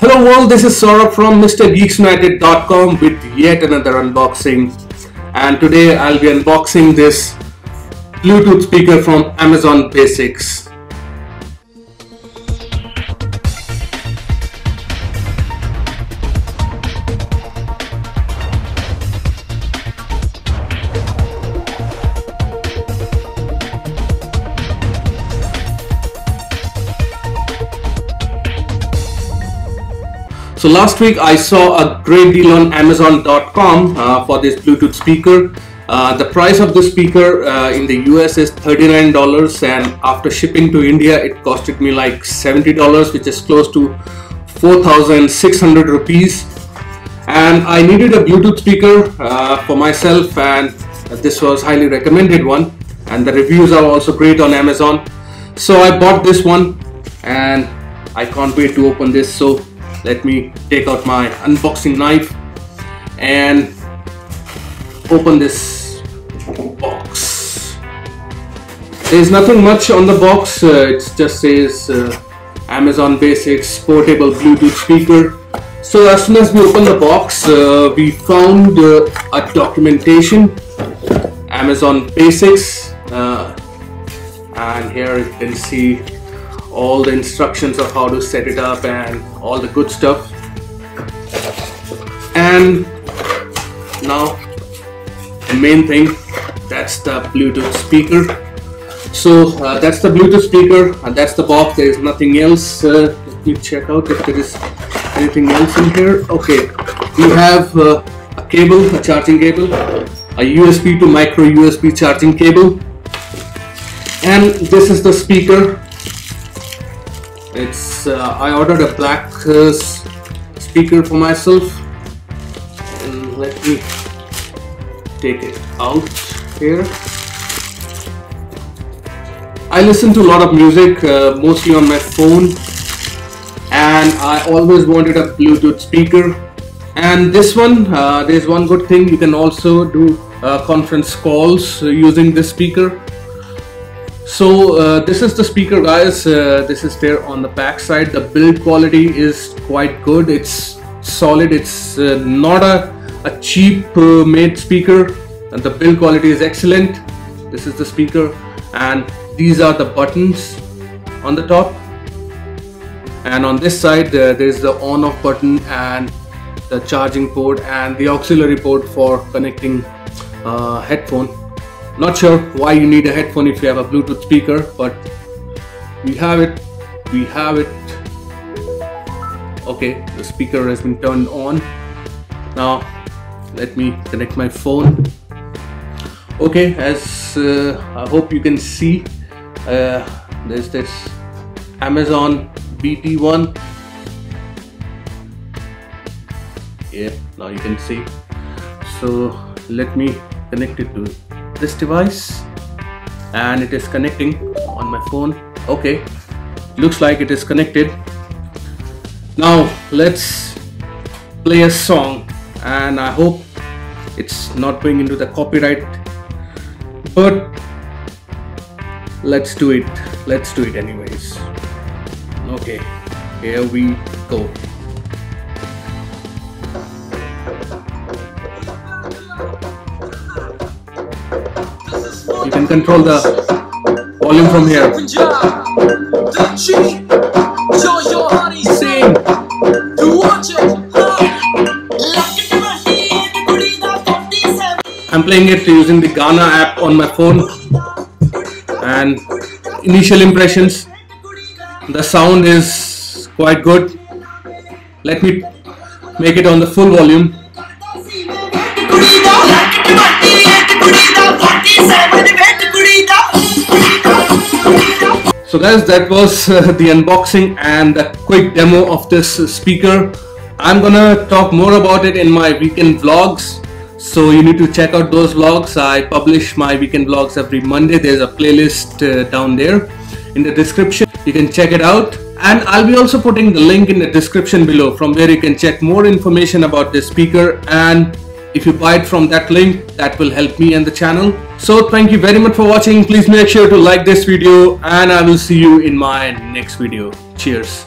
Hello world, this is Saurabh from MrGeeksUnited.com with yet another unboxing and today I'll be unboxing this Bluetooth speaker from Amazon Basics. So last week I saw a great deal on Amazon.com uh, for this Bluetooth speaker. Uh, the price of the speaker uh, in the US is $39 and after shipping to India it costed me like $70 which is close to 4,600 rupees. And I needed a Bluetooth speaker uh, for myself and this was highly recommended one. And the reviews are also great on Amazon. So I bought this one and I can't wait to open this. So let me take out my unboxing knife and open this box. There's nothing much on the box uh, it just says uh, Amazon Basics portable Bluetooth speaker. So as soon as we open the box uh, we found uh, a documentation Amazon Basics uh, and here you can see all the instructions of how to set it up and all the good stuff. And now the main thing that's the Bluetooth speaker. So uh, that's the Bluetooth speaker and that's the box there is nothing else uh, let me check out if there is anything else in here. Okay we have uh, a cable a charging cable a USB to micro USB charging cable. And this is the speaker it's uh, I ordered a black uh, speaker for myself. And let me take it out here. I listen to a lot of music uh, mostly on my phone. And I always wanted a Bluetooth speaker. And this one uh, there's one good thing. You can also do uh, conference calls using this speaker so uh, this is the speaker guys. Uh, this is there on the back side. The build quality is quite good. It's solid. It's uh, not a, a cheap uh, made speaker. And the build quality is excellent. This is the speaker. And these are the buttons on the top. And on this side uh, there's the on off button and the charging port and the auxiliary port for connecting uh, headphone not sure why you need a headphone if you have a Bluetooth speaker, but we have it. We have it. Okay, the speaker has been turned on. Now, let me connect my phone. Okay, as uh, I hope you can see, uh, there's this Amazon BT1. Yeah, now you can see. So let me connect it to this device and it is connecting on my phone. Okay looks like it is connected. Now let's play a song and I hope it's not going into the copyright but let's do it. Let's do it anyways. Okay here we go control the volume from here. I'm playing it using the Gaana app on my phone and initial impressions. The sound is quite good. Let me make it on the full volume So guys that was uh, the unboxing and the quick demo of this speaker. I'm gonna talk more about it in my weekend vlogs. So you need to check out those vlogs. I publish my weekend vlogs every Monday. There's a playlist uh, down there in the description. You can check it out. And I'll be also putting the link in the description below from where you can check more information about this speaker and if you buy it from that link, that will help me and the channel. So thank you very much for watching. Please make sure to like this video and I will see you in my next video. Cheers.